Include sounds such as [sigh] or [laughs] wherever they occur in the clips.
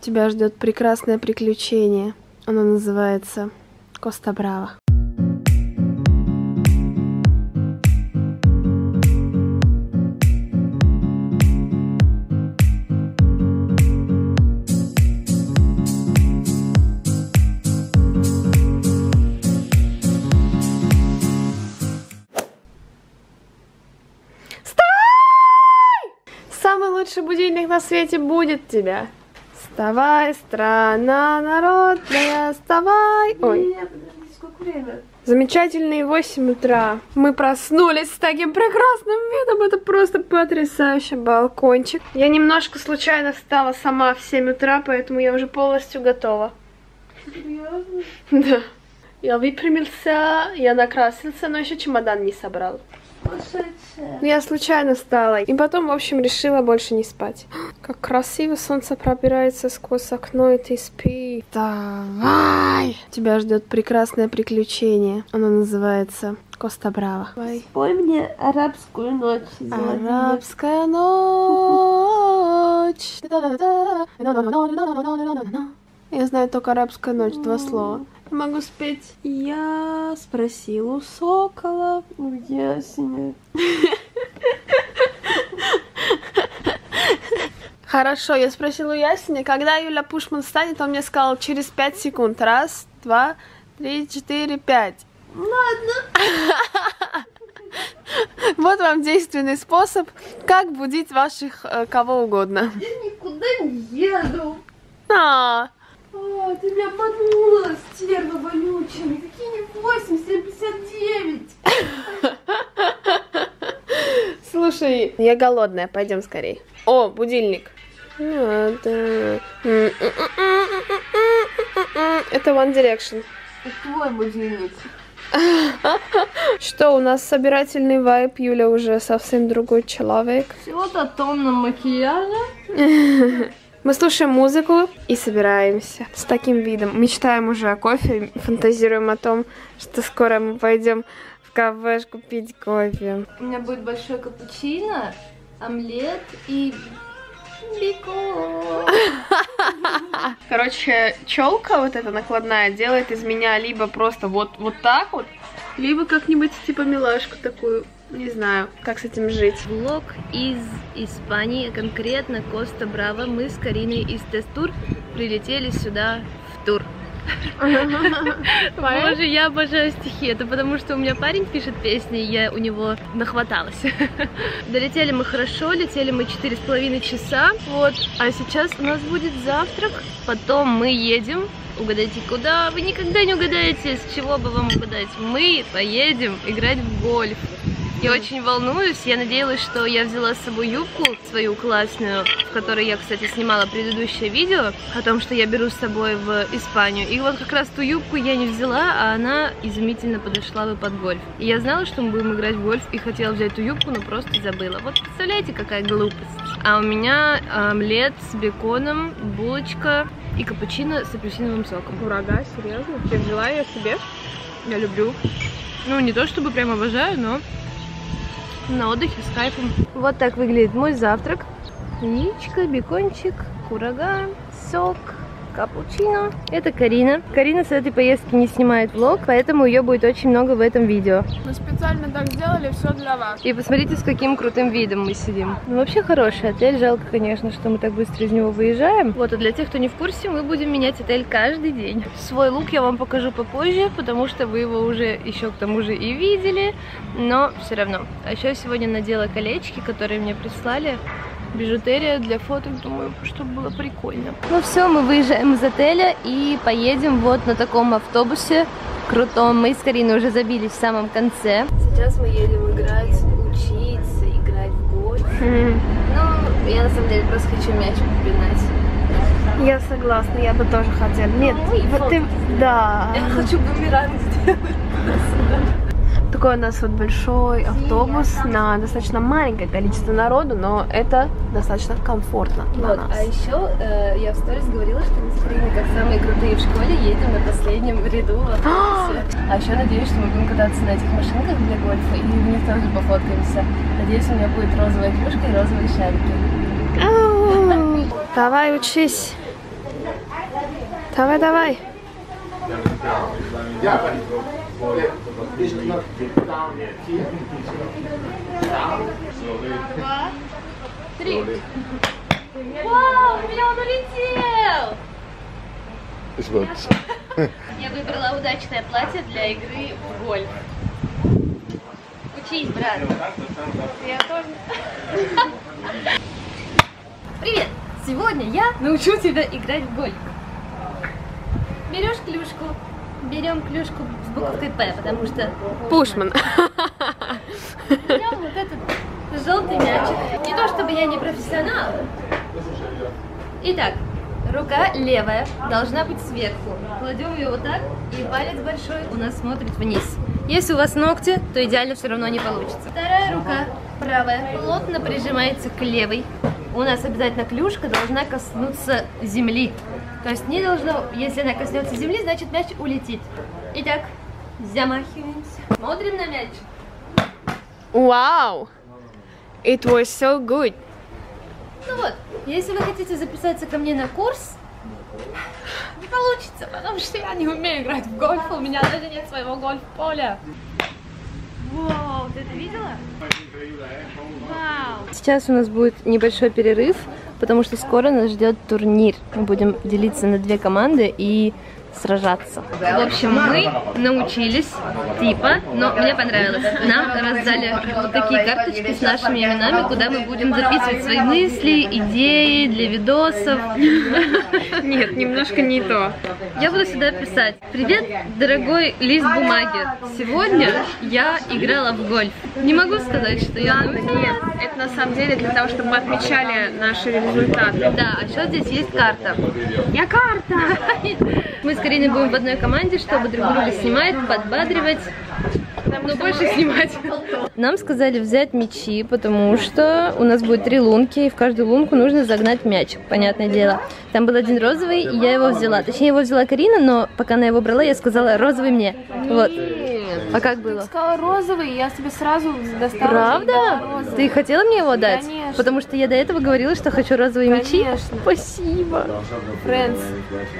Тебя ждет прекрасное приключение. Оно называется Коста Брава. Самый лучший будильник на свете будет тебя. Вставай, страна народная, вставай. Ой. Замечательные 8 утра. Мы проснулись с таким прекрасным видом. Это просто потрясающий балкончик. Я немножко случайно встала сама в 7 утра, поэтому я уже полностью готова. Серьезно? Да. Я выпрямился, я накрасился, но еще чемодан не собрал. Я случайно встала. И потом, в общем, решила больше не спать. [gasps] Как красиво солнце пробирается сквозь окно, и ты спи. Давай! Тебя ждет прекрасное приключение. Оно называется Коста Брава. Давай. Спой мне арабскую ночь. Арабская ночь. Я знаю только арабская ночь, два слова. Могу спеть. Я спросил у сокола. У ясеня. Хорошо, я спросила у Ясеня, когда Юля Пушман станет, он мне сказал через пять секунд. Раз, два, три, четыре, пять. Ладно. [laughs] Вот вам действенный способ, как будить ваших э, кого угодно. Я никуда не еду. А, А, ты меня обманула, стерва вонючая. Никакие не 8, 759. слушай, я голодная, пойдем скорей. О, будильник. Надо. Это One Direction. Это твой будильник. Что, у нас собирательный вайп, Юля уже совсем другой человек. Всего-то томном макияже. [laughs] Мы слушаем музыку и собираемся с таким видом. Мечтаем уже о кофе, фантазируем о том, что скоро мы пойдем в кафешку пить кофе. У меня будет большой капучино, омлет и бекон. [laughs] Короче, челка вот эта накладная делает из меня либо просто вот, вот так вот, либо как-нибудь типа милашку такую. Не знаю, как с этим жить. Влог из Испании, конкретно Коста Браво. Мы с Кариной из Тестур прилетели сюда в тур. [laughs] Боже, я обожаю стихи. Это потому, что у меня парень пишет песни, и я у него нахваталась. [laughs] Долетели мы хорошо, летели мы четыре с половиной часа. Вот. А сейчас у нас будет завтрак. Потом мы едем. Угадайте, куда? Вы никогда не угадаете, с чего бы вам угадать. Мы поедем играть в гольф. Я очень волнуюсь. Я надеялась, что я взяла с собой юбку свою классную, в которой я, кстати, снимала предыдущее видео о том, что я беру с собой в Испанию. И вот как раз ту юбку я не взяла, а она изумительно подошла бы под гольф. И я знала, что мы будем играть в гольф и хотела взять ту юбку, но просто забыла. Вот представляете, какая глупость. А у меня омлет с беконом, булочка и капучино с апельсиновым соком. Урага, серьезно? Ты взяла ее себе? Я люблю. Ну, не то чтобы прям обожаю, но на отдыхе с кайфом. Вот так выглядит мой завтрак. Яичко, бекончик, курага, сок, капучино. Это Карина. Карина с этой поездки не снимает влог, поэтому ее будет очень много в этом видео. Мы специально так сделали, все для вас. И посмотрите, с каким крутым видом мы сидим. Ну, вообще хороший отель. Жалко, конечно, что мы так быстро из него выезжаем. Вот, а для тех, кто не в курсе, мы будем менять отель каждый день. Свой лук я вам покажу попозже, потому что вы его уже еще к тому же и видели, но все равно. А еще сегодня надела колечки, которые мне прислали. Бижутерия для фоток, думаю, чтобы было прикольно. Ну все, мы выезжаем из отеля и поедем вот на таком автобусе крутом. Мы с Кариной уже забились в самом конце. Сейчас мы едем играть, учиться, играть в гольф. Ну, я на самом деле просто хочу мяч попинать. Я согласна, я бы тоже хотела. Нет, Ну, вот ты... Да. Я хочу бумеранг сделать. Такой у нас вот большой автобус на достаточно маленькое количество народу, но это достаточно комфортно для Вот, нас. а еще э, я в сторис говорила, что мы с Кариной, как самые крутые в школе, едем на последнем ряду в автобусе. А еще надеюсь, что мы будем кататься на этих машинках для гольфа и в них тоже пофоткаемся. Надеюсь, у меня будет розовая клюшка и розовые шарики. Давай учись. Давай, давай. Три. Вау, у меня он улетел! Я выбрала удачное платье для игры в гольф. Учись, брат. Я тоже. Привет! Сегодня я научу тебя играть в гольф. Берешь клюшку. Берем клюшку буковкой П, потому что Пушман. [laughs] берем вот этот желтый мячик. Не то чтобы я не профессионал. Итак, рука левая должна быть сверху. Кладем ее вот так, и палец большой у нас смотрит вниз. Если у вас ногти, то идеально все равно не получится. Вторая рука, правая, плотно прижимается к левой. У нас обязательно клюшка должна коснуться земли. То есть не должно, если она коснется земли, значит мяч улетит. Итак, замахиваемся. Смотрим на мяч. Wow. It was so good. Ну вот, если вы хотите записаться ко мне на курс, не получится, потому что я не умею играть в гольф, у меня даже нет своего гольф-поля. Вау, ты это видела? Вау. Сейчас у нас будет небольшой перерыв, потому что скоро нас ждет турнир. Мы будем делиться на две команды и сражаться. В общем, мы научились, типа, но мне понравилось. Нам раздали вот такие карточки с нашими именами, куда мы будем записывать свои мысли, идеи для видосов. [laughs] Нет, немножко не то. Я буду сюда писать. Привет, дорогой лист бумаги. Сегодня я играла в гольф. Не могу сказать, что я... Нет, это на самом деле для того, чтобы мы отмечали наши результаты. Да, а еще здесь есть карта. Я карта! [laughs] Мы с Кариной будем в одной команде, чтобы друг друга снимать, подбадривать. Но больше снимать. Нам сказали взять мячи, потому что у нас будет три лунки, и в каждую лунку нужно загнать мяч, понятное дело. Там был один розовый, и я его взяла. Точнее, его взяла Карина, но пока она его брала, я сказала розовый мне. Вот. А как было? Сказала розовый, я себе сразу достала. Правда? розовый. Ты хотела мне его дать? Конечно. Потому что я до этого говорила, что хочу розовые. Конечно. Спасибо. Friends.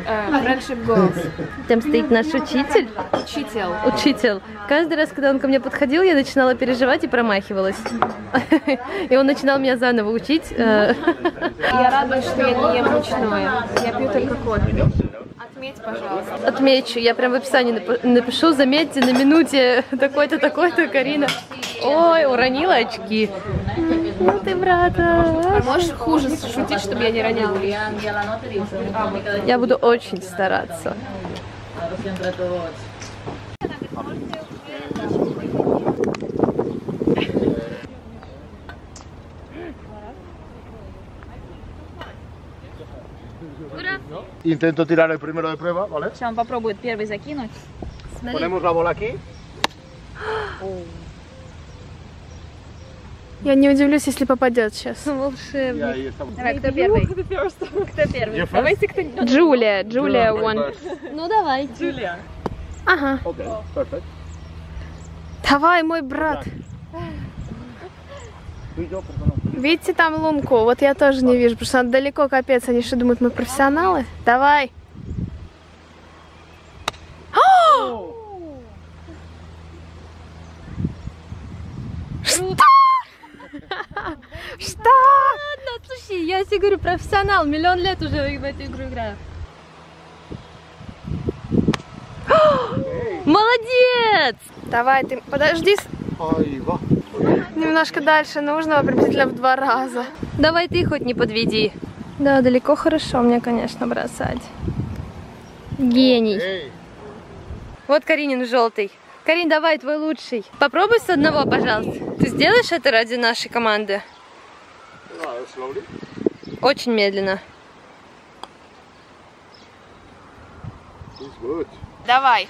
э, friendship goals. Там стоит наш учитель. Учитель. Учитель. Каждый раз, когда он ко мне подходил, я начинала переживать и промахивалась. И он начинал меня заново учить. э, Я радуюсь, что я не ем ручное. Я пью только кофе. Отметь, пожалуйста. Отмечу. Я прям в описании нап- напишу, заметьте, на минуте [laughs] такой-то, такой-то, Карина. Ой, уронила очки. Ну ты, брата. А можешь хуже шутить, чтобы я не роняла? Я буду очень стараться. Intento tirar el primero de prueba, ¿vale? Сейчас он попробует первый закинуть. Смотри. Ponemos la bola aquí. [gasps] Я не удивлюсь, если попадет сейчас. [laughs] Estamos. Давай, кто первый? Кто первый? You first? Джулия, Джулия won. Ну давай. Ага. Okay, perfect. Давай, мой брат. Yo, perdona. Видите там лунку? Вот я тоже не вижу, потому что она далеко, капец. Они что, думают, мы профессионалы? Давай. Что? Что? Ладно, слушай, я тебе говорю, профессионал, миллион лет уже в эту игру играю. Молодец! Давай, ты подожди, va. Немножко дальше нужно, приблизительно в два раза. Давай ты хоть не подведи. Да, далеко хорошо мне, конечно, бросать. Гений. Вот Каринин желтый. Карин, давай твой лучший. Попробуй с одного, пожалуйста. Ты сделаешь это ради нашей команды? Очень медленно. Давай.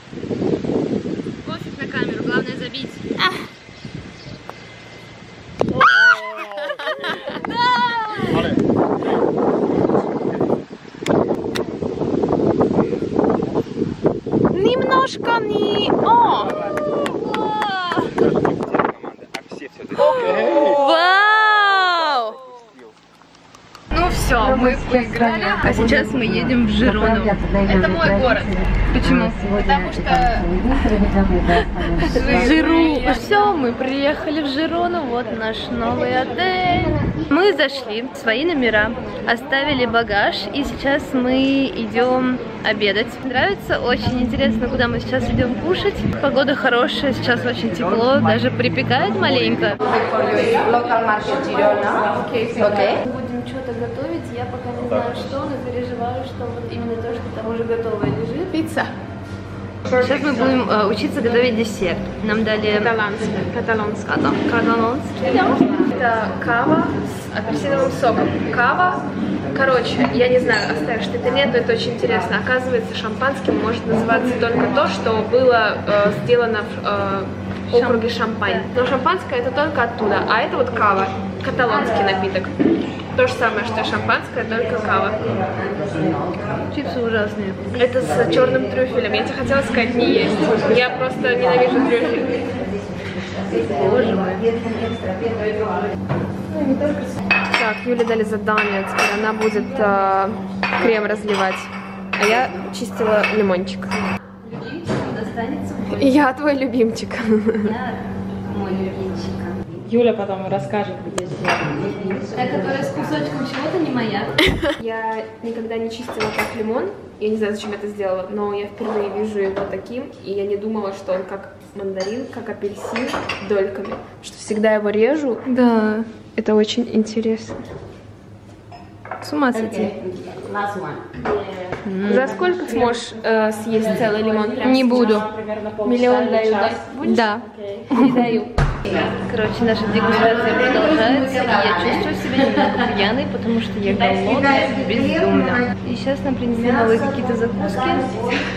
Пофиг на камеру, главное забить. Vale. Не... О! Вау! Ну все, Мы выиграли, а сейчас мы едем в Жирону. Это мой город. Почему? Потому что Жиру. Все, мы приехали в Жирону, вот наш новый отель. Мы зашли в свои номера, оставили багаж, и сейчас мы идем обедать. Нравится? Очень интересно, куда мы сейчас идем кушать. Погода хорошая, сейчас очень тепло, даже припекает маленько. Будем что-то готовить, я пока не знаю что, но переживаю, что вот именно то, что там уже готовое лежит. Пицца. Сейчас мы будем э, учиться готовить десерт. Нам дали Каталанская. Каталонская. ката- каталонский. Это кава с апельсиновым соком. Кава, короче, я не знаю, оставишь ты это нет, но это очень интересно. Оказывается, шампанским может называться только то, что было э, сделано в э, округе Шампань. Но шампанское это только оттуда, а это вот кава, каталонский напиток. То же самое, что и шампанское, только кава. Чипсы ужасные. Это с черным трюфелем. Я тебе хотела сказать не есть. Я просто ненавижу трюфель. Так, Юле дали задание, теперь она будет э, крем разливать. А я чистила лимончик. Достанется И я твой любимчик. мой любимчик. Юля потом расскажет, где сделать. Та, которая с кусочком чего-то не моя. [laughs] Я никогда не чистила как лимон. Я не знаю, зачем я это сделала, но я впервые вижу его таким, и я не думала, что он как мандарин, как апельсин, дольками. Что всегда его режу. Да. Это очень интересно. С ума сойти. За сколько сможешь э, съесть целый лимон? Прям Не буду. Миллион даю, да? Да. Не даю. [laughs] Короче, наша дегустация продолжается, и я чувствую себя немного пьяной, потому что я голодная безумно. И сейчас нам принесли новые какие-то закуски.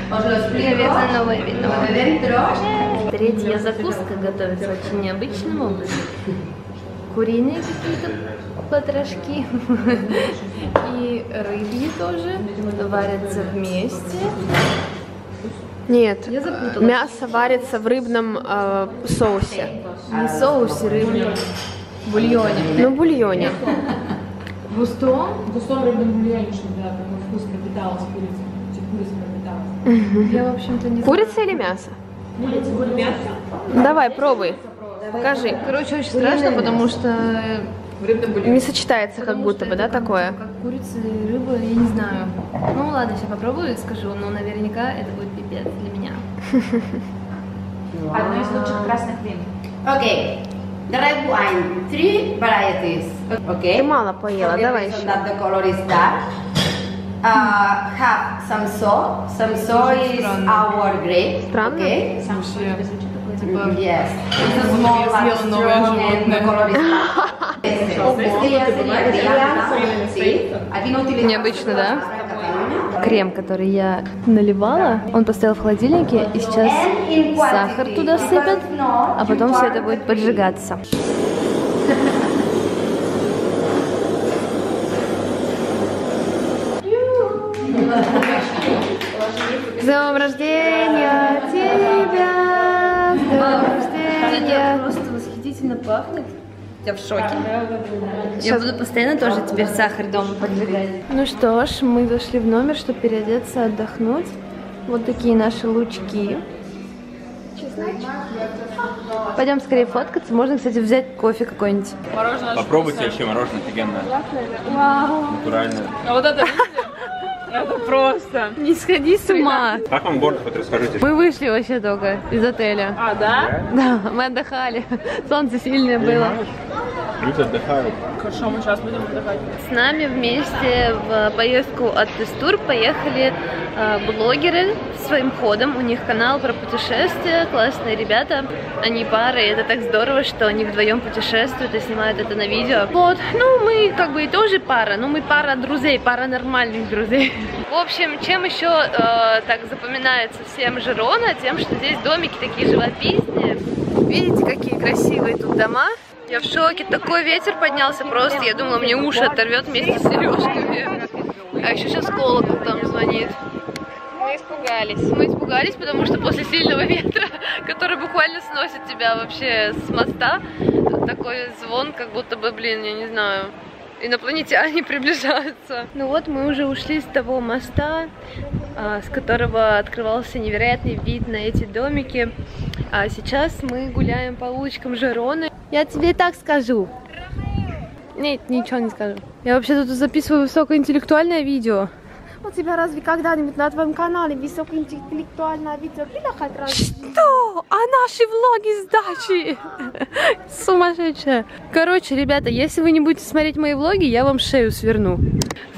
Наверное, новое вино. Третья закуска готовится очень необычным образом. Куриные какие-то потрошки. И рыбьи тоже варятся вместе. Нет. Мясо варится в рыбном э, соусе. Не соусе рыбном, бульоне. Ну, бульоне. Густом? В густом рыбном бульоне, чтобы да, такой вкус пропиталась курица. Чуть курица пропиталась. Я, в общем-то, не Курица или мясо? Курица, мясо. Давай, пробуй. Покажи. Короче, очень страшно, потому что... Не сочетается как потому будто что бы, да, такое? Как курица и рыба, я не знаю. Ну ладно, сейчас попробую и скажу, но наверняка это будет пипец для меня. [laughs] Одно из лучших красных вин. Okay, the red wine, three varieties. Okay. Ты мало поела, давай еще. That the color is dark. Uh, have some so. Some so is our grape. Странно? Okay. Типа, Yes. It's a small but strong and the color is Необычно, да? Крем, который я наливала, он поставил в холодильнике, и сейчас сахар туда сыпят, а потом все это будет поджигаться. [laughs] С днем рождения тебя! Рождения! просто восхитительно пахнет. Я в шоке. Я буду постоянно тоже теперь сахар дома поджигать. Ну что ж, мы зашли в номер, чтобы переодеться, отдохнуть. Вот такие наши лучки. Пойдем скорее фоткаться. Можно, кстати, взять кофе какой-нибудь. Попробуйте вообще мороженое офигенное. Натуральное. [laughs] Не сходи с ума. Как вам город, хоть расскажите? Мы вышли вообще только из отеля. А, да? Да, мы отдыхали. Солнце сильное было. Люди отдыхают. С нами вместе в поездку от Тестур поехали э, блогеры своим ходом. У них канал про путешествия, классные ребята. Они пара, и это так здорово, что они вдвоем путешествуют и снимают это на видео. Вот, ну мы как бы и тоже пара, но мы пара друзей, пара нормальных друзей. В общем, чем еще э, так запоминается всем Жирона, тем, что здесь домики такие живописные. Видите, какие красивые тут дома? Я в шоке, такой ветер поднялся просто, я думала, мне уши оторвет вместе с сережками. А еще сейчас колокол там звонит. Мы испугались. Мы испугались, потому что после сильного ветра, [laughs] который буквально сносит тебя вообще с моста, такой звон, как будто бы, блин, я не знаю, инопланетяне [laughs] приближаются. Ну вот, мы уже ушли с того моста, а, с которого открывался невероятный вид на эти домики. А сейчас мы гуляем по улочкам Жероны. Я тебе так скажу. Нет, ничего не скажу. Я вообще тут записываю высокоинтеллектуальное видео. Тебя разве когда-нибудь на твоем канале высокоинтеллектуальное видео было хоть раз? Что? А наши влоги с дачи? Сумасшедшая. Короче, ребята, если вы не будете смотреть мои влоги, я вам шею сверну.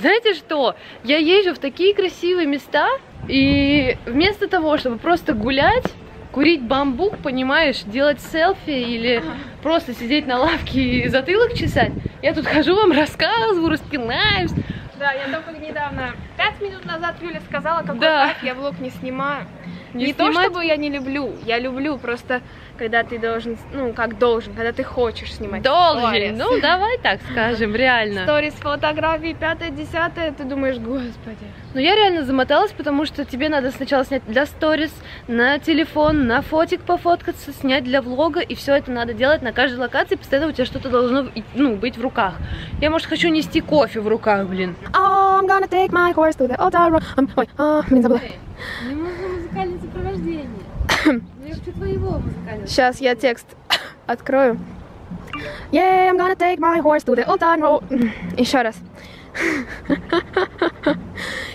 Знаете что? Я езжу в такие красивые места, и вместо того, чтобы просто гулять, курить бамбук, понимаешь, делать селфи или просто сидеть на лавке и затылок чесать, я тут хожу, вам рассказываю, распинаюсь. Да, я только недавно, пять минут назад Юля сказала, какой Да. кайф, я влог не снимаю. Не Не, то, чтобы я не люблю, я люблю, просто когда ты должен, ну, как должен, когда ты хочешь снимать. Должен. сторис. Ну, давай так скажем, реально. Сторис, фотографии, пятое, десятое, ты думаешь, господи. Но я реально замоталась, потому что тебе надо сначала снять для сторис, на телефон, на фотик пофоткаться, снять для влога, и все это надо делать на каждой локации, постоянно у тебя что-то должно ну, быть в руках. Я, может, хочу нести кофе в руках, блин. Oh, I'm gonna take my horse to the. Um, ой, а, блин, забыла. Мне нужно музыкальное сопровождение. [coughs] Я хочу твоего музыкального. Сейчас я текст [coughs] открою. Yeah, I'm gonna take my horse to the old town road. [coughs] Еще раз. [laughs]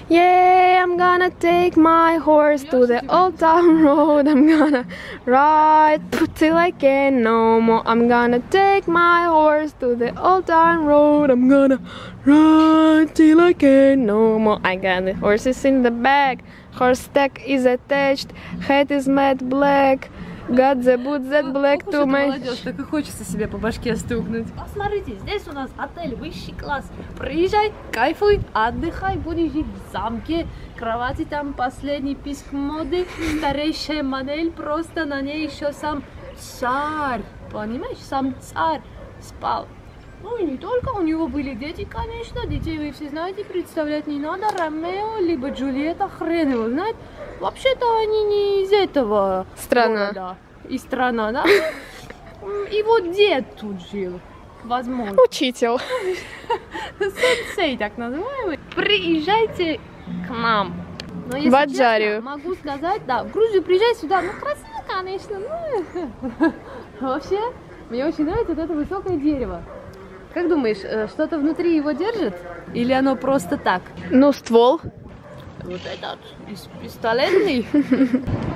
Yeah, I'm gonna take my horse to the old town road. I'm gonna ride till I can no more. I'm gonna take my horse to the old town road. I'm gonna ride till I can no more. I got the horses in the back. Horse stack is attached. Head is matte black. Got the boots that black to my. так и хочется себе по башке стукнуть. Посмотрите, здесь у нас отель высший класс. Приезжай, кайфуй, отдыхай, будешь жить в замке. Кровати там последний писк моды, старейшая модель, просто на ней еще сам царь, понимаешь, сам царь спал. Ну и не только, у него были дети, конечно, детей вы все знаете, представлять не надо, Ромео, либо Джульетта, хрен его знает. Вообще-то они не из этого Страна. города и страна, да? М, Его дед тут жил, возможно. Учитель. Сенсей так называемый. Приезжайте к нам. Но если В Аджарию. честно, могу сказать, да, в Грузию приезжай сюда, ну красиво, конечно, ну. Вообще, мне очень нравится вот это высокое дерево. Как думаешь, э, что-то внутри его держит? Или оно просто так? Ну, ствол. Вот этот пис- пистолетный.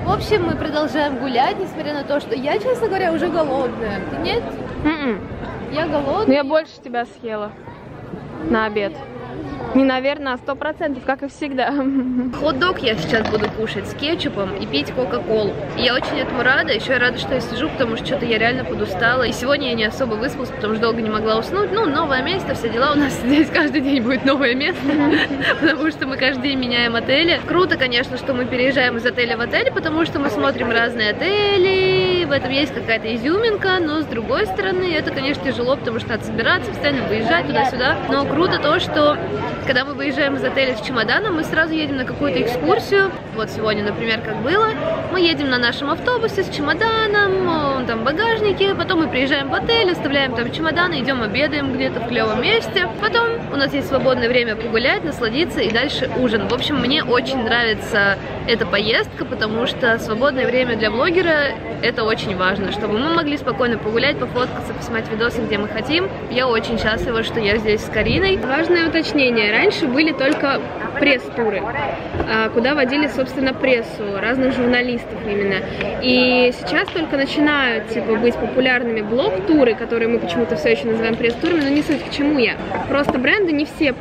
В общем, мы продолжаем гулять, несмотря на то, что я, честно говоря, уже голодная. Ты нет? М-м. Я Ну, голодная. я больше тебя съела на обед. Не, наверное, а сто процентов, как и всегда. [laughs] Хот-дог я сейчас буду кушать с кетчупом и пить кока-колу. Я очень этому рада, еще я рада, что я сижу, потому что что-то я реально подустала. И сегодня я не особо выспалась, потому что долго не могла уснуть. Ну, новое место, все дела у нас [laughs] здесь каждый день будет новое место, [laughs] потому что мы каждый день меняем отели. Круто, конечно, что мы переезжаем из отеля в отель, потому что мы смотрим разные отели, в этом есть какая-то изюминка, но с другой стороны, это, конечно, тяжело, потому что надо собираться, постоянно выезжать туда-сюда. Но круто то, что когда мы выезжаем из отеля с чемоданом, мы сразу едем на какую-то экскурсию. Вот сегодня, например, как было, мы едем на нашем автобусе с чемоданом, там багажнике, потом мы приезжаем в отель, оставляем там чемоданы, идем обедаем где-то в клевом месте. Потом у нас есть свободное время погулять, насладиться и дальше ужин. В общем, мне очень нравится эта поездка, потому что свободное время для блогера это очень важно, чтобы мы могли спокойно погулять, пофоткаться, посмотреть видосы, где мы хотим. Я очень счастлива, что я здесь с Кариной. Важное уточнение. Раньше были только пресс-туры, а, куда водили, собственно, прессу, разных журналистов именно. И сейчас только начинают, типа, быть популярными блог-туры, которые мы почему-то все еще называем пресс-турами, но не суть к чему я. Просто бренды не все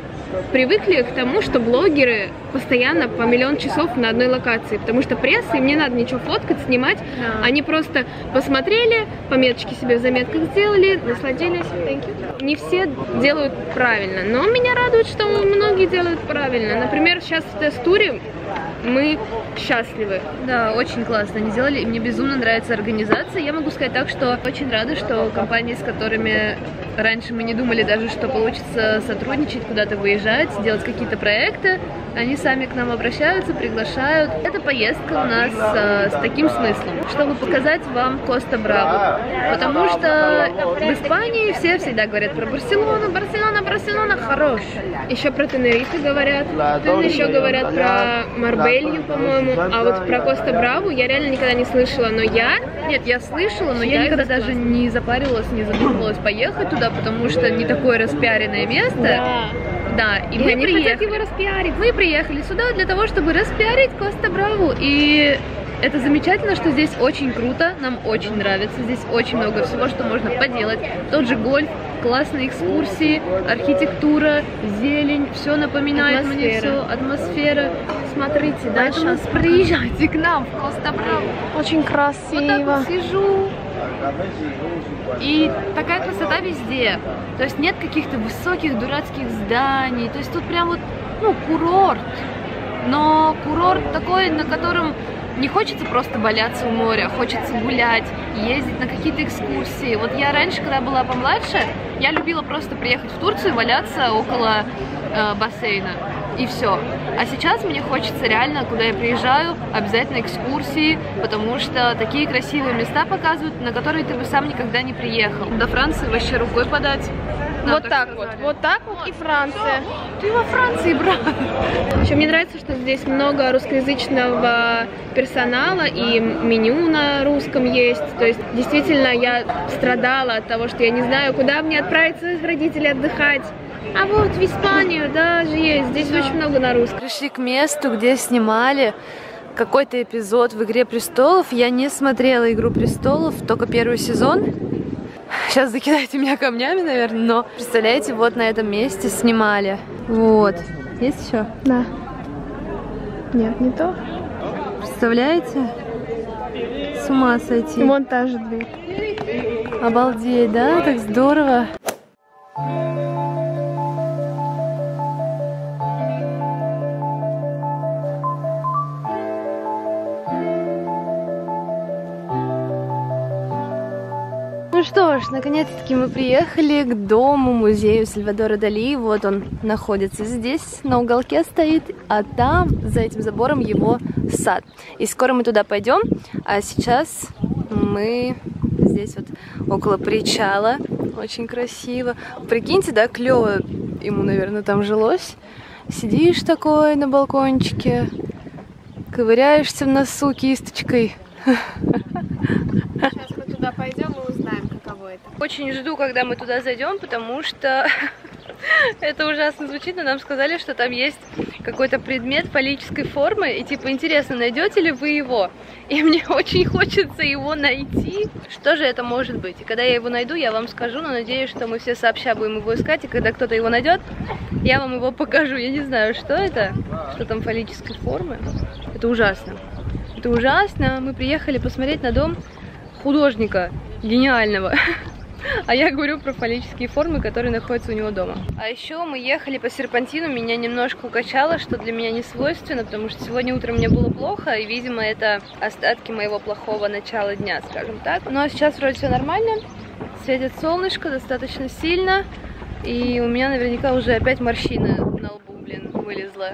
привыкли к тому, что блогеры постоянно по миллион часов на одной локации, потому что пресса, им не надо ничего фоткать, снимать, они просто посмотрели, пометочки себе в заметках сделали, насладились. Не все делают правильно, но меня радует, что многие делают правильно. Например, сейчас в тест-туре мы счастливы. Да, очень классно они сделали, и мне безумно нравится организация. Я могу сказать так, что очень рада, что компании, с которыми раньше мы не думали даже, что получится сотрудничать, куда-то выезжать, делать какие-то проекты, Они сами к нам обращаются, приглашают. Эта поездка у нас э, с таким смыслом, чтобы показать вам Коста Браво. Потому что в Испании все всегда говорят про Барселону, Барселона, Барселона хорош. Еще про Тенерифе говорят, еще говорят про Марбелью, по-моему, а вот про Коста Браву я реально никогда не слышала, но я, Нет, я слышала, но я никогда даже не запаривалась, не задумывалась поехать туда, потому что не такое распиаренное место. да, Да, и, и мы они хотят приехали. его распиарить. Мы приехали сюда для того, чтобы распиарить Коста Браву. И это замечательно, что здесь очень круто, нам очень нравится. Здесь очень много всего, что можно поделать. Тот же гольф, классные экскурсии, архитектура, зелень, все напоминает мне Атмосфера. все, атмосфера. Смотрите, да, сейчас приезжайте к нам в Коста Браво. Очень Вот так красиво. вот сижу. И такая красота везде. То есть нет каких-то высоких дурацких зданий. То есть тут прям вот, ну, курорт. Но курорт такой, на котором не хочется просто валяться у моря, хочется гулять, ездить на какие-то экскурсии. Вот я раньше, когда была помладше, я любила просто приехать в Турцию и валяться около э, бассейна. И все. А сейчас мне хочется реально, куда я приезжаю, обязательно экскурсии, потому что такие красивые места показывают, на которые ты бы сам никогда не приехал. До Франции вообще рукой подать. Нам Вот так вот, сказали. вот так вот и Франция. Ты во Франции, брат. Еще мне нравится, что здесь много русскоязычного персонала и меню на русском есть. То есть действительно я страдала от того, что я не знаю, куда мне отправить своих родителей отдыхать. А вот в Испанию даже есть. Здесь очень много на русском. Пришли к месту, где снимали какой-то эпизод в «Игре престолов». Я не смотрела «Игру престолов», только первый сезон. Сейчас закидайте меня камнями, наверное, но представляете, вот на этом месте снимали. Вот. Есть еще? Да. Нет, не то. Представляете? С ума сойти. Вон та же дверь. Обалдеть, да? Так здорово. Ну что ж, наконец-таки мы приехали к дому, музею Сальвадора Дали. Вот он находится здесь, на уголке стоит, а там, за этим забором, его сад. И скоро мы туда пойдем, а сейчас мы здесь вот около причала. Очень красиво. Прикиньте, да, клево ему, наверное, там жилось. Сидишь такой на балкончике, ковыряешься в носу кисточкой. Сейчас мы туда пойдем и узнаем, каково это. Очень жду, когда мы туда зайдем, потому что [laughs] это ужасно звучит, но нам сказали, что там есть какой-то предмет фаллической формы, и типа интересно, найдете ли вы его? И [laughs] мне очень хочется его найти. Что же это может быть? И когда я его найду, я вам скажу, но надеюсь, что мы все сообща будем его искать, и когда кто-то его найдет, я вам его покажу. Я не знаю, что это, что там фаллической формы. Это ужасно. Это ужасно. Мы приехали посмотреть на дом художника гениального. [laughs] А я говорю про фаллические формы, которые находятся у него дома. А еще мы ехали по серпантину, меня немножко укачало, что для меня не свойственно, потому что сегодня утром мне было плохо, и, видимо, это остатки моего плохого начала дня, скажем так. А сейчас вроде все нормально, светит солнышко достаточно сильно, и у меня наверняка уже опять морщина на лбу, блин, вылезла.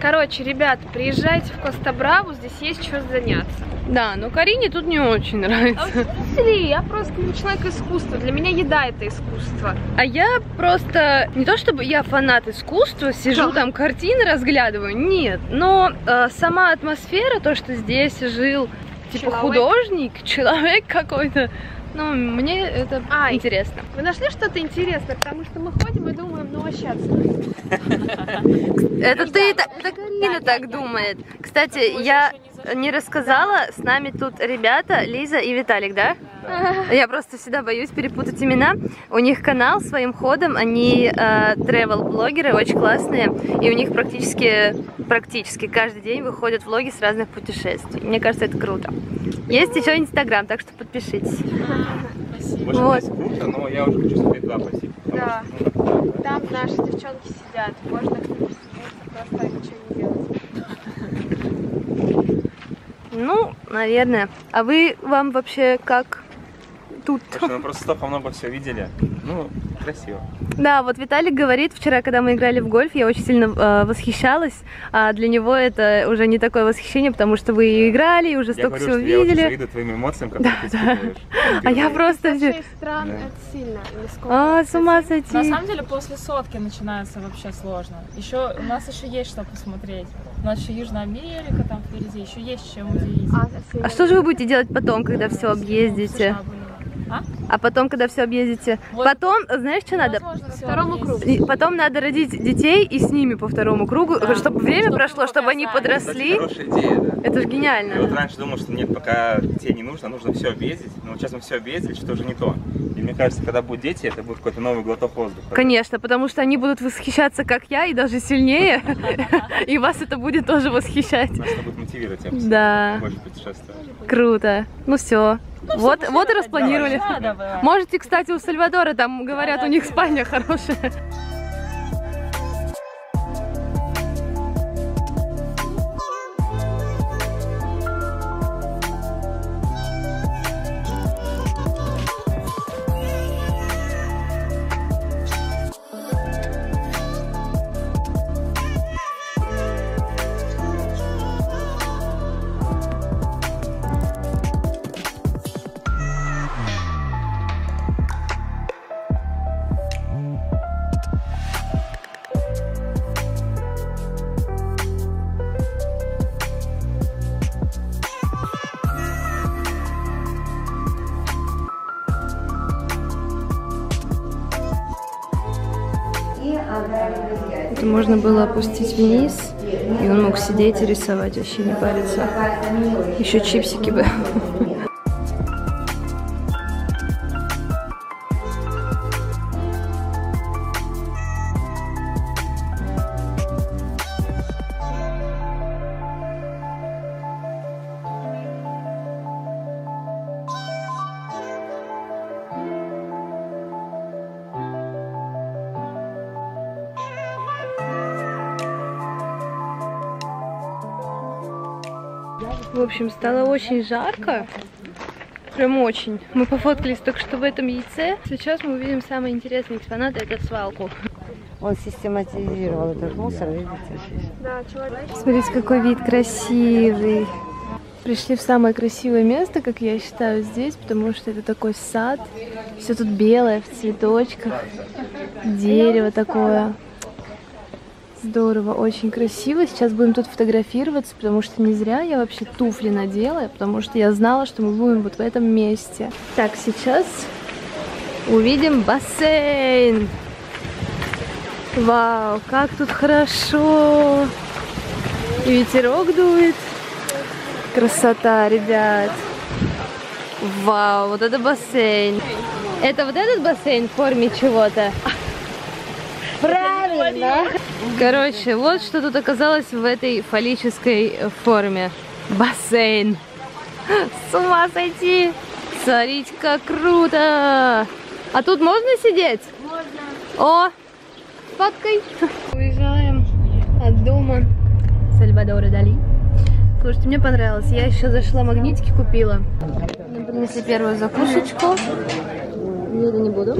Короче, ребят, приезжайте в Коста-Браву, здесь есть что заняться. Да, но Карине тут не очень нравится. Смотри, я просто не человек искусства. Для меня еда это искусство. А я просто не то чтобы я фанат искусства, сижу там картины разглядываю, нет, но э, сама атмосфера, то, что здесь жил типа Человек. художник, [laughs] человек какой-то, ну мне это Ай. интересно. Вы нашли что-то интересное? Потому что мы ходим и думаем, ну вообще. [laughs] Это ты, так, это Карина так думает. Кстати, я не рассказала, с нами тут ребята Лиза и Виталик, да? Я просто всегда боюсь перепутать имена. У них канал своим ходом, они travel блогеры очень классные, и у них практически практически каждый день выходят влоги с разных путешествий. Мне кажется, это круто. Есть еще Инстаграм, так что подпишитесь. Больше Вот. круто, но я уже хочу смотреть два пассив. Да. ну, Там наши девчонки сидят. Можно к ним присоединиться, просто ничего не делать. Ну, наверное. А вы вам вообще как тут? Потому что мы просто столько много все видели. Ну, Красиво. Да, вот Виталик говорит, вчера, когда мы играли в гольф, я очень сильно э, восхищалась, а для него это уже не такое восхищение, потому что вы и играли, и уже Я столько говорю, всего что я очень видели. завидую твоим эмоциям, которые ты испытываешь. А я просто... Стран Да. это сильно. сколько? А, с ума сойти. На самом деле после сотки начинается вообще сложно. Еще у нас еще есть что посмотреть. У нас еще Южная Америка там впереди, еще есть чем удивить. А. А что же вы будете делать потом, когда все объездите? А? А потом, когда все объездите? Вот. Потом, знаешь, что надо? Возможно, второму кругу. И Потом надо родить детей и с ними по второму кругу, Да. чтобы время Чтобы прошло, чтобы они подросли. хорошая идея, да. Это же Я вот гениально. раньше думал, что нет, пока детей не нужно, нужно все объездить. Но вот сейчас мы все объездили, что уже не то. И мне кажется, когда будут дети, это будет какой-то новый глоток воздуха. Конечно, потому что они будут восхищаться, как я, и даже сильнее. [laughs] И вас это будет тоже восхищать. Нас это будет мотивировать, я Да. больше путешествовать. Круто. Ну все. Вот, вот и распланировали. Можете, кстати, у Сальвадора, там говорят, у них спальня хорошая. Можно было опустить вниз, и он мог сидеть и рисовать, вообще не париться. Еще чипсики бы. В общем, стало очень жарко. Прям очень. Мы пофоткались только что в этом яйце. Сейчас мы увидим самый интересный экспонат, это свалку. Он систематизировал этот мусор, видите? Смотрите, какой вид красивый. Пришли в самое красивое место, как я считаю, здесь, потому что это такой сад. Все тут белое, в цветочках. Дерево такое. Здорово, очень красиво. Сейчас будем тут фотографироваться, потому что не зря я вообще туфли надела, потому что я знала, что мы будем вот в этом месте. Так, сейчас увидим бассейн. Вау, как тут хорошо. И ветерок дует. Красота, ребят. Вау, вот это бассейн. Это вот этот бассейн в форме чего-то? Правильно. Короче, вот что тут оказалось в этой фаллической форме. Бассейн. С ума сойти. Смотрите, как круто. А тут можно сидеть? Можно. О, с фоткой. Уезжаем от дома Сальвадора Дали. Слушайте, мне понравилось. Я еще зашла магнитики купила. Принесли первую закусочку. Это не буду.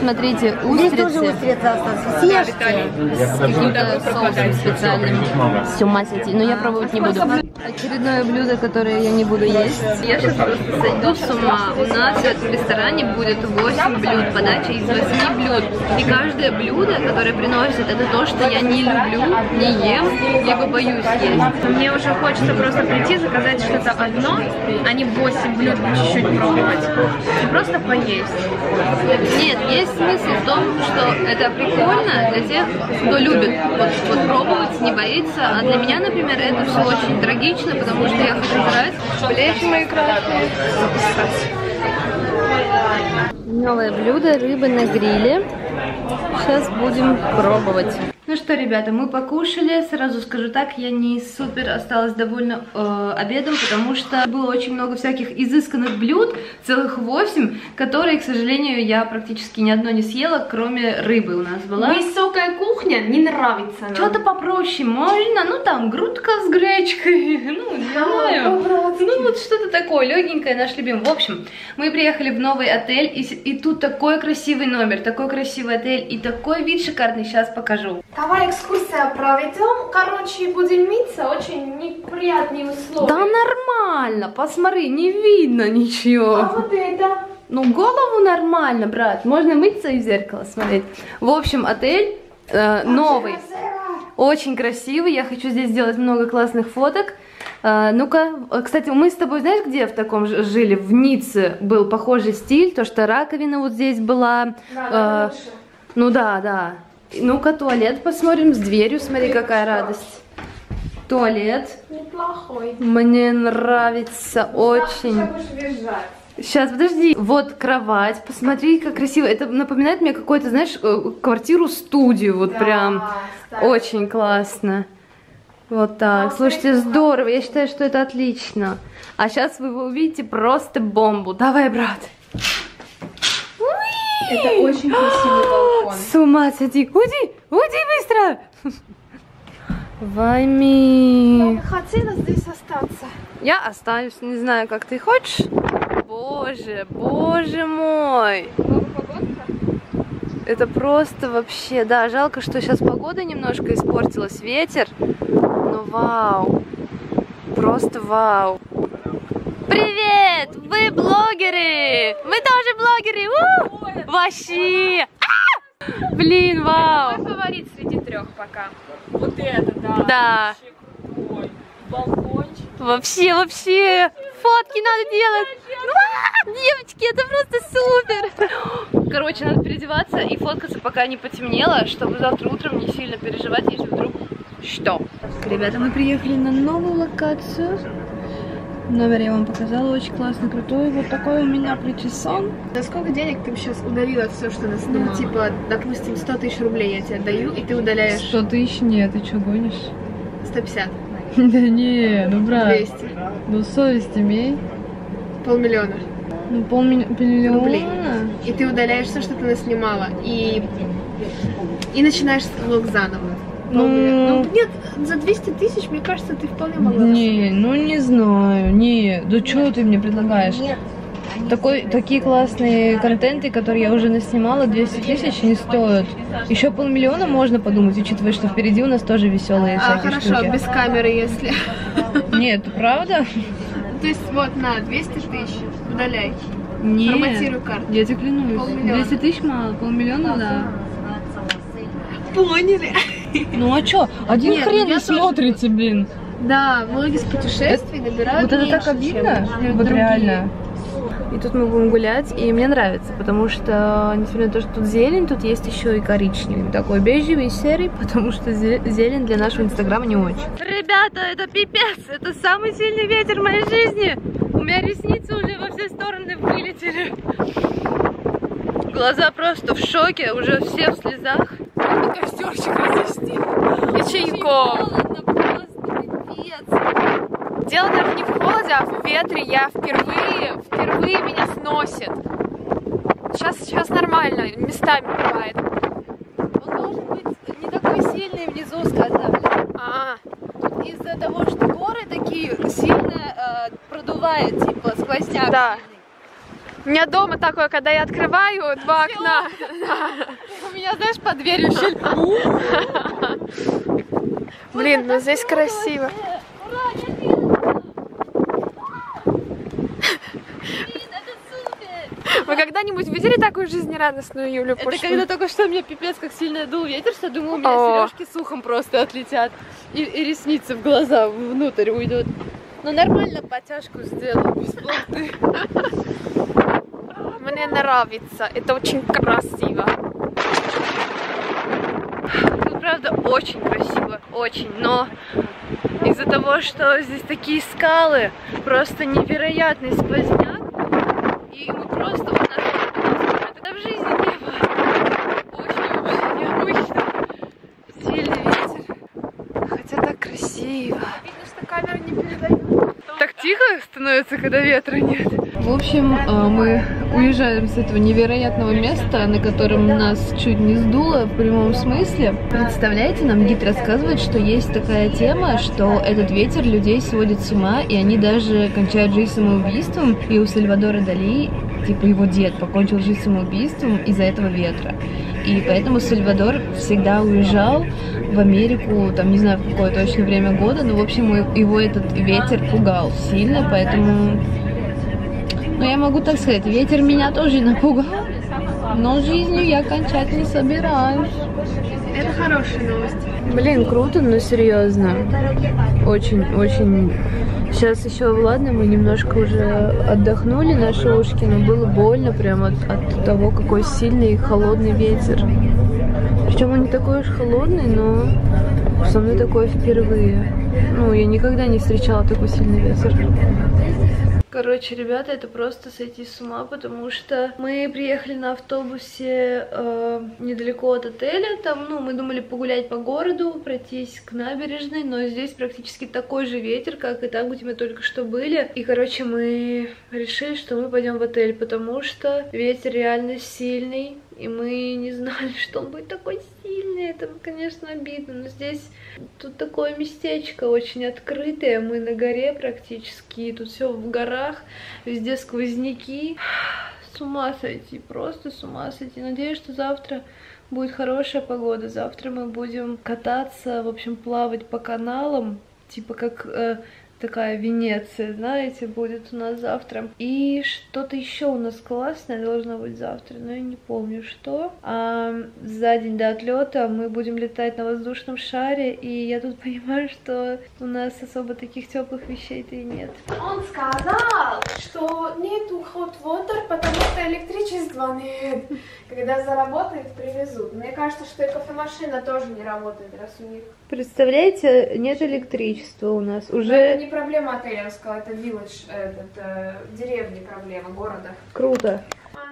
Смотрите, устрицы устрица осталась. Съешьте. с каким-то соусом специальным. С ума сойти. Но я пробовать не буду. Очередное блюдо, которое я не буду есть. Я сейчас просто сойду с ума. У нас в ресторане будет 8 блюд, подача из 8 блюд. И каждое блюдо, которое приносят, это то, что я не люблю, не ем, либо боюсь есть. Мне уже хочется просто прийти, заказать что-то одно, а не 8 блюд по чуть-чуть пробовать. И просто поесть. Нет, есть смысл в том, что это прикольно для тех, кто любит вот, вот пробовать, не боится. А для меня, например, это все очень трагично, потому что я хочу жрать. Плечи мои красные. Новое блюдо рыба на гриле. Сейчас будем пробовать. Ну что, ребята, мы покушали. Сразу скажу так, я не супер осталась довольна э, обедом, потому что было очень много всяких изысканных блюд, целых 8, которые, к сожалению, я практически ни одно не съела, кроме рыбы у нас была. Высокая кухня не нравится нам. Что-то попроще можно, ну там грудка с гречкой, [laughs] ну не знаю, ну вот что-то такое легенькое, наш любимый. В общем, мы приехали в новый отель, и, и тут такой красивый номер, такой красивый отель, и такой вид шикарный, сейчас покажу. Давай экскурсия проведем. Короче, будем мыться. Очень неприятные условия. Да нормально, посмотри, не видно ничего. А вот это? Ну, голову нормально, брат. Можно мыться и в зеркало смотреть. В общем, отель э, новый. Очень красивый. Я хочу здесь сделать много классных фоток. Э, Ну-ка, э, кстати, мы с тобой, знаешь, где в таком жили? В Ницце был похожий стиль, то, что раковина вот здесь была. Э, ну да, да. Ну-ка, туалет посмотрим с дверью. Смотри, какая радость. Туалет. Неплохой. Мне нравится очень. Сейчас подожди. Вот кровать. Посмотри, как красиво. Это напоминает мне какую-то, знаешь, э, квартиру-студию. Вот прям. кстати. Очень классно. Вот так. Слушайте, здорово. Я считаю, что это отлично. А сейчас вы увидите просто бомбу. Давай, брат. Это очень красивый балкон. С ума сойти. Уйди, уйди быстро. Вайми. Я хотела здесь остаться. Я останусь, не знаю, как ты хочешь. Боже, боже мой. Это просто вообще, да, жалко, что сейчас погода немножко испортилась, ветер. Но вау, просто вау. Привет, вы блогеры, мы тоже блогеры, У! вообще. Блин, вау. Фаворит среди трех пока. Вот это, да. Да. Вообще. Балкончик. Вообще, вообще, фотки надо делать. А, девочки, это просто супер. Короче, надо переодеваться и фоткаться, пока не потемнело, чтобы завтра утром не сильно переживать, если вдруг что. Ребята, мы приехали на новую локацию. Номер я вам показала, очень классный, крутой. Вот такой у меня причесон. За сколько денег ты сейчас удалила все, что нас Ну, типа, допустим, 100 тысяч рублей я тебе даю, и ты удаляешь тысяч нет, ты что гонишь? 150, [laughs] Да не, ну брат, 200, ну совесть имей. полмиллиона. Ну полмиллиона. Рублей. И ты удаляешь все, что ты наснимала, и, и начинаешь влог заново. Полмиллиона. Ну, нет, за 200 тысяч, мне кажется, ты вполне могла. Не, ну не знаю, не, да что ты мне предлагаешь? Такой, такие классные контенты, которые я уже наснимала, 200 тысяч не стоят. Еще полмиллиона можно подумать, учитывая, что впереди у нас тоже веселые А, всякие хорошо, штуки. без камеры, если. [laughs] Нет, правда? То есть вот на 200 тысяч, удаляй. Нет, Форматируй карту. я тебе клянусь. Полмиллиона. 200 тысяч мало, полмиллиона, да. Поняли? [laughs] Ну а чё? Один Нет, хрен тоже- смотрите, блин. Да, влоги с путешествий набирают Вот это так обидно, вот реально. И тут мы будем гулять, и мне нравится, потому что, несмотря на то, что тут зелень, тут есть еще и коричневый, такой бежевый, серый, [laughs] потому что зе- зелень для нашего инстаграма не очень. Ребята, это пипец, это самый сильный ветер в моей жизни. У меня ресницы уже во все стороны вылетели. Глаза просто в шоке, уже все в слезах. Костерчик развести. Чайком. Дело даже не в холоде, а в ветре. Я впервые, впервые меня сносит. Сейчас, сейчас нормально, местами бывает. Он должен быть не такой сильный внизу, сказали. А, Из-за того, что горы такие сильно э, продувает, типа, сквозняк. да. У меня дома такое, когда я открываю два окна. [laughs] Меня, знаешь, под дверью щель. Блин, ну здесь красиво. Вы когда-нибудь видели такую жизнерадостную Юлю Это Пушкину? когда только что мне пипец как сильно дул ветер, что думаю, у меня О. сережки с ухом просто отлетят. И, и ресницы в глаза внутрь уйдут. Ну нормально потяжку сделаю бесплатно. Мне нравится, это очень красиво. Правда очень красиво, очень, но из-за того, что здесь такие скалы, просто невероятный сквозняк, и мы просто вот нас это в жизни не было. Очень необычно, красиво. Видно, что камера не передает. Так тихо становится, когда ветра нет. В общем, э, мы уезжаем с этого невероятного места, на котором нас чуть не сдуло в прямом смысле. Представляете, нам гид рассказывает, что есть такая тема, что этот ветер людей сводит с ума, и они даже кончают жизнь самоубийством. И у Сальвадора Дали, типа его дед, покончил жизнь самоубийством из-за этого ветра. И поэтому Сальвадор всегда уезжал в Америку, там не знаю в какое точно время года, но в общем его этот ветер пугал сильно, поэтому ну, я могу так сказать, ветер меня тоже напугал, но жизнью я кончать не собираюсь. Это хорошая новость. Блин, круто, но серьезно. Очень, очень. Сейчас еще, ладно, мы немножко уже отдохнули наши ушки, но было больно прям от, от того, какой сильный и холодный ветер. Причем он не такой уж холодный, но со мной такое впервые. Ну, я никогда не встречала такой сильный ветер. Короче, ребята, это просто сойти с ума, потому что мы приехали на автобусе э, недалеко от отеля. Там, ну, мы думали погулять по городу, пройтись к набережной, но здесь практически такой же ветер, как и там, где мы только что были. И, короче, мы решили, что мы пойдем в отель, потому что ветер реально сильный. И мы не знали, [laughs] что он будет такой сильный. Это, конечно, обидно. Но здесь тут такое местечко очень открытое. Мы на горе практически. Тут все в горах. Везде сквозняки. [sighs] С ума сойти. Просто с ума сойти. Надеюсь, что завтра будет хорошая погода. Завтра мы будем кататься, в общем, плавать по каналам. Типа как... Э, такая Венеция, знаете, будет у нас завтра. И что-то еще у нас классное должно быть завтра, но я не помню что. А за день до отлета мы будем летать на воздушном шаре, и я тут [laughs] понимаю, что у нас особо таких теплых вещей-то и нет. Он сказал, что нету hot water, потому что электричества нет. Когда заработает, привезут. Мне кажется, что и кофемашина тоже не работает, раз у них. Представляете, нет электричества у нас. Но Уже это не проблема отеля, я сказала, это village, этот, э, деревни проблема, города. круто.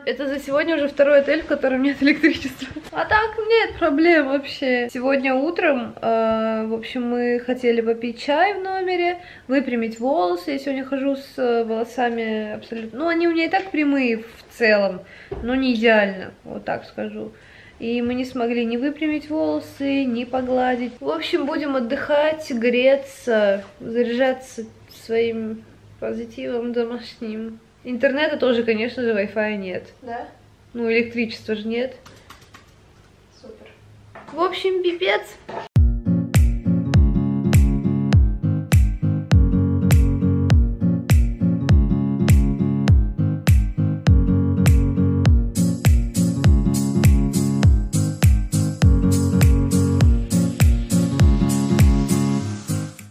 Это за сегодня уже второй отель, в котором нет электричества. [laughs] А так нет проблем вообще. Сегодня утром, э, в общем, мы хотели попить чай в номере, выпрямить волосы. Я сегодня хожу с э, волосами абсолютно... Ну, они у меня и так прямые в целом, но не идеально, вот так скажу. И мы не смогли ни выпрямить волосы, ни погладить. В общем, будем отдыхать, греться, заряжаться своим позитивом домашним. Интернета тоже, конечно же, Wi-Fi нет. Да? Ну, электричества же нет. Супер. В общем, пипец.